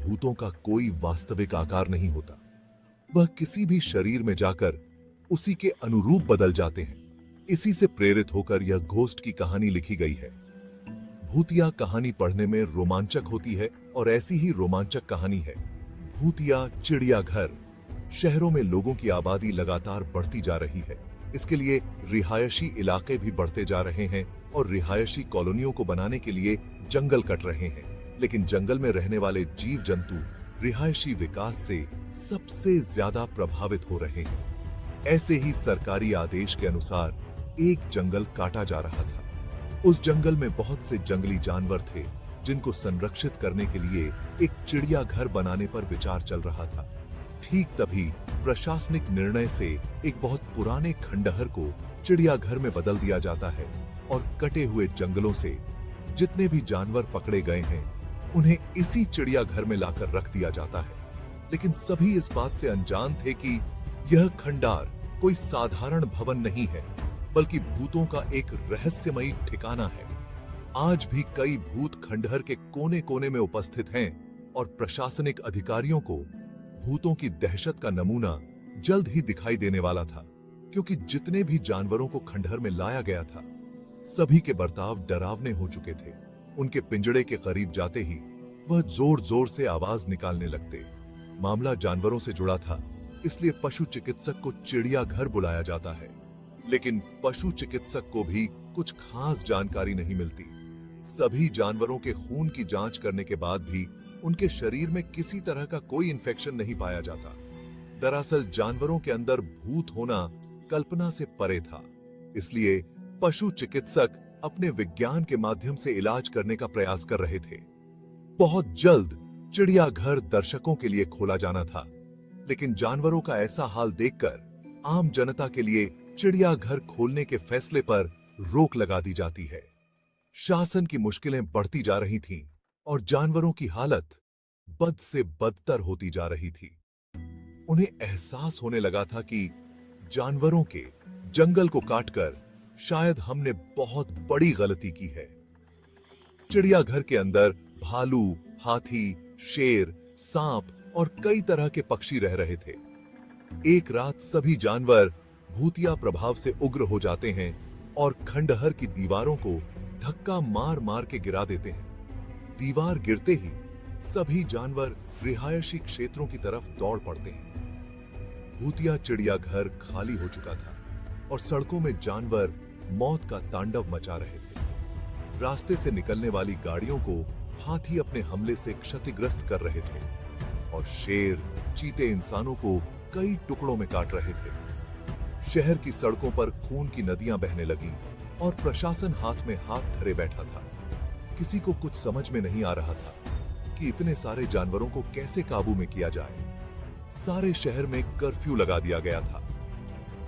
भूतों का कोई वास्तविक आकार नहीं होता। वह किसी भी शरीर में जाकर उसी के अनुरूप बदल जाते हैं। इसी से प्रेरित होकर यह घोस्ट की कहानी लिखी गई है। भूतिया कहानी पढ़ने में रोमांचक होती है और ऐसी ही रोमांचक कहानी है। भूतिया चिड़ियाघर, शहरों में लोगों की आबादी लगातार बढ़ती जा रही है। इसके लिए रिहायशी इलाके भी बढ़ते जा रहे हैं और रिहायशी कॉलोनियों को बनाने के लिए जंगल कट रहे हैं। लेकिन जंगल में रहने वाले जीव जंतु रिहायशी विकास से सबसे ज़्यादा प्रभावित हो रहे हैं। ऐसे ही सरकारी आदेश के अनुसार एक जंगल काटा जा रहा था। उस जंगल में बहुत से जंगली जानवर थे, जिनको संरक्षित करने के लिए एक चिड़िया घर बनाने पर विचार चल रहा था। ठीक तभी प्रशासनिक निर्णय से एक बहुत पुराने खंडहर को चिड़ियाघर में बदल दिया जाता है और कटे हुए जंगलों से जितने भी जानवर पकड़े गए हैं उन्हें इसी चिड़ियाघर में लाकर रख दिया जाता है। लेकिन सभी इस बात से अनजान थे कि यह खंडार कोई साधारण भवन नहीं है, बल्कि भूतों का एक रहस्यमयी ठिकाना है। आज भी कई भूत खंडहर के कोने कोने में उपस्थित हैं और प्रशासनिक अधिकारियों को भूतों की दहशत का नमूना जल्द ही दिखाई देने वाला था, क्योंकि जितने भी जानवरों को खंडहर में लाया गया था, सभी के बर्ताव डरावने हो चुके थे। उनके पिंजड़े के करीब जाते ही वह ज़ोर ज़ोर से आवाज़ निकालने लगते। मामला जानवरों से जुड़ा था, इसलिए पशु चिकित्सक को चिड़िया घर बुलाया जाता है। लेकिन पशु चिकित्सक को भी कुछ खास जानकारी नहीं मिलती। सभी जानवरों के खून की जाँच करने के बाद भी उनके शरीर में किसी तरह का कोई इन्फेक्शन नहीं पाया जाता। दरअसल जानवरों के अंदर भूत होना कल्पना से परे था, इसलिए पशु चिकित्सक अपने विज्ञान के माध्यम से इलाज करने का प्रयास कर रहे थे। बहुत जल्द चिड़ियाघर दर्शकों के लिए खोला जाना था, लेकिन जानवरों का ऐसा हाल देखकर आम जनता के लिए चिड़ियाघर खोलने के फैसले पर रोक लगा दी जाती है। शासन की मुश्किलें बढ़ती जा रही थीं और जानवरों की हालत बद से बदतर होती जा रही थी। उन्हें एहसास होने लगा था कि जानवरों के जंगल को काटकर शायद हमने बहुत बड़ी गलती की है। चिड़ियाघर के अंदर भालू, हाथी, शेर, सांप और कई तरह के पक्षी रह रहे थे। एक रात सभी जानवर भूतिया प्रभाव से उग्र हो जाते हैं और खंडहर की दीवारों को धक्का मार मार के गिरा देते हैं। दीवार गिरते ही सभी जानवर रिहायशी क्षेत्रों की तरफ़ दौड़ पड़ते हैं। भूतिया चिड़ियाघर खाली हो चुका था और सड़कों में जानवर मौत का तांडव मचा रहे थे। रास्ते से निकलने वाली गाड़ियों को हाथी अपने हमले से क्षतिग्रस्त कर रहे थे और शेर, चीते इंसानों को कई टुकड़ों में काट रहे थे। शहर की सड़कों पर खून की नदियाँ बहने लगी और प्रशासन हाथ में हाथ धरे बैठा था। किसी को कुछ समझ में नहीं आ रहा था कि इतने सारे जानवरों को कैसे काबू में किया जाए। सारे शहर में कर्फ्यू लगा दिया गया था।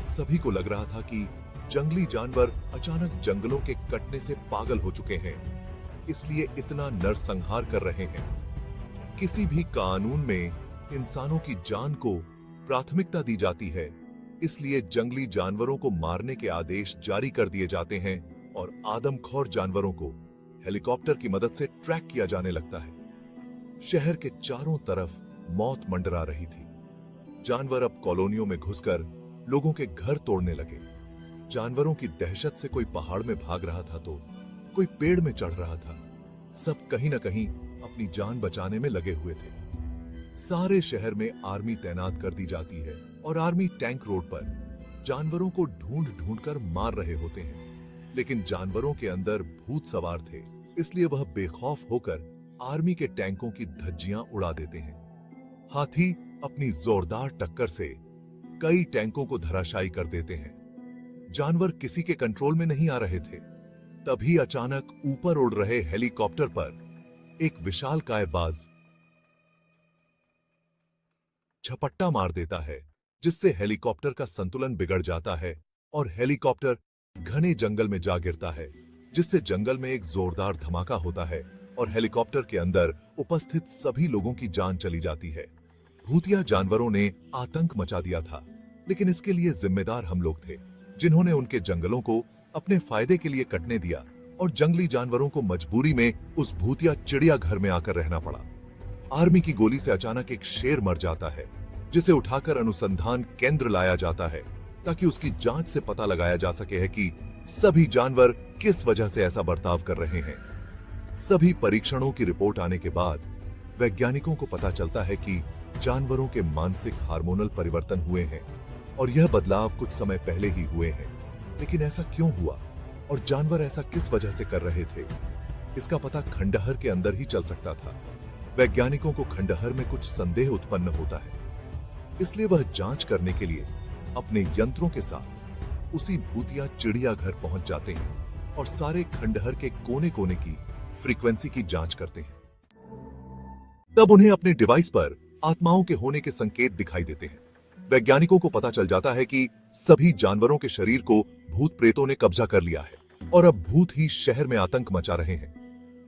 सभी को लग रहा था कि जंगली जानवर अचानक जंगलों के कटने से पागल हो चुके हैं, इसलिए इतना नरसंहार कर रहे हैं। किसी भी कानून में इंसानों की जान को प्राथमिकता दी जाती है, इसलिए जंगली जानवरों को मारने के आदेश जारी कर दिए जाते हैं और आदमखोर जानवरों को हेलीकॉप्टर की मदद से ट्रैक किया जाने लगता है। शहर के चारों तरफ़ मौत मंडरा रही थी। जानवर अब कॉलोनियों में घुसकर लोगों के घर तोड़ने लगे। जानवरों की दहशत से कोई पहाड़ में भाग रहा था तो कोई पेड़ में चढ़ रहा था। सब कहीं ना कहीं अपनी जान बचाने में लगे हुए थे। सारे शहर में आर्मी तैनात कर दी जाती है और आर्मी टैंक रोड पर जानवरों को ढूंढ ढूंढ कर मार रहे होते हैं। लेकिन जानवरों के अंदर भूत सवार थे, इसलिए वह बेखौफ होकर आर्मी के टैंकों की धज्जियाँ उड़ा देते हैं। हाथी अपनी जोरदार टक्कर से कई टैंकों को धराशायी कर देते हैं। जानवर किसी के कंट्रोल में नहीं आ रहे थे। तभी अचानक ऊपर उड़ रहे हेलीकॉप्टर पर एक विशाल कायबाज झपट्टा मार देता है, जिससे हेलीकॉप्टर का संतुलन बिगड़ जाता है और हेलीकॉप्टर घने जंगल में जा गिरता है, जिससे जंगल में एक जोरदार धमाका होता है और हेलीकॉप्टर के अंदर उपस्थित सभी लोगों की जान चली जाती है। भूतिया जानवरों ने आतंक मचा दिया था, लेकिन इसके लिए जिम्मेदार हम लोग थे। जिन्होंने उनके जंगलों को अपने फ़ायदे के लिए कटने दिया और जंगली जानवरों को मजबूरी में उस भूतिया चिड़िया घर में आकर रहना पड़ा। आर्मी की गोली से अचानक एक शेर मर जाता है, जिसे उठाकर अनुसंधान केंद्र लाया जाता है, ताकि उसकी जाँच से पता लगाया जा सके है कि सभी जानवर किस वजह से ऐसा बर्ताव कर रहे हैं। सभी परीक्षणों की रिपोर्ट आने के बाद वैज्ञानिकों को पता चलता है कि जानवरों के मानसिक हार्मोनल परिवर्तन हुए हैं। और यह बदलाव कुछ समय पहले ही हुए हैं। लेकिन ऐसा क्यों हुआ? और जानवर ऐसा किस वजह से कर रहे थे? इसका पता खंडहर के अंदर ही चल सकता था। वैज्ञानिकों को खंडहर में कुछ संदेह उत्पन्न होता है। इसलिए वह जाँच करने के लिए अपने यंत्रों के साथ उसी भूतिया चिड़ियाघर पहुँच जाते हैं और सारे खंडहर के कोने कोने की फ्रीक्वेंसी की जाँच करते हैं। तब उन्हें अपने डिवाइस पर आत्माओं के होने के संकेत दिखाई देते हैं। वैज्ञानिकों को पता चल जाता है कि सभी जानवरों के शरीर को भूत प्रेतों ने कब्जा कर लिया है और अब भूत ही शहर में आतंक मचा रहे हैं।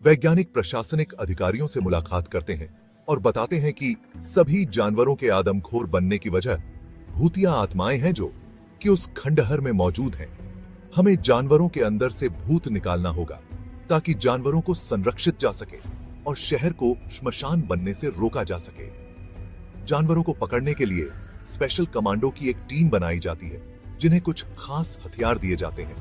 वैज्ञानिक प्रशासनिक अधिकारियों से मुलाकात करते हैं और बताते हैं कि सभी जानवरों के आदमखोर बनने की वजह भूतिया आत्माएँ हैं जो कि उस खंडहर में मौजूद हैं। हमें जानवरों के अंदर से भूत निकालना होगा ताकि जानवरों को संरक्षित जा सके और शहर को श्मशान बनने से रोका जा सके। जानवरों को पकड़ने के लिए स्पेशल कमांडो की एक टीम बनाई जाती है, जिन्हें कुछ खास हथियार दिए जाते हैं।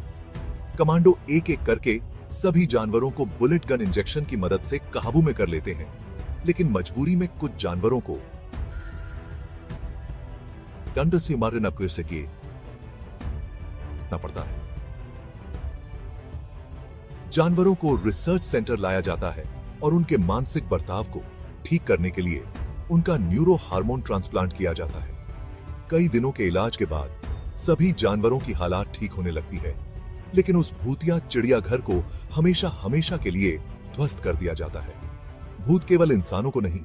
कमांडो एक एक करके सभी जानवरों को बुलेट गन इंजेक्शन की मदद से काबू में कर लेते हैं, लेकिन मजबूरी में कुछ जानवरों को दंड से मारना ना पड़ता है। जानवरों को रिसर्च सेंटर लाया जाता है और उनके मानसिक बर्ताव को ठीक करने के लिए उनका न्यूरो हार्मोन ट्रांसप्लांट किया जाता है। कई दिनों के इलाज के बाद सभी जानवरों की हालात ठीक होने लगती है, लेकिन उस भूतिया चिड़ियाघर को हमेशा हमेशा के लिए ध्वस्त कर दिया जाता है। भूत केवल इंसानों को नहीं,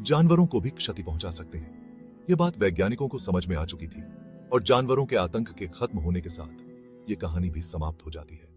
जानवरों को भी क्षति पहुँचा सकते हैं। यह बात वैज्ञानिकों को समझ में आ चुकी थी, और जानवरों के आतंक के खत्म होने के साथ ये कहानी भी समाप्त हो जाती है।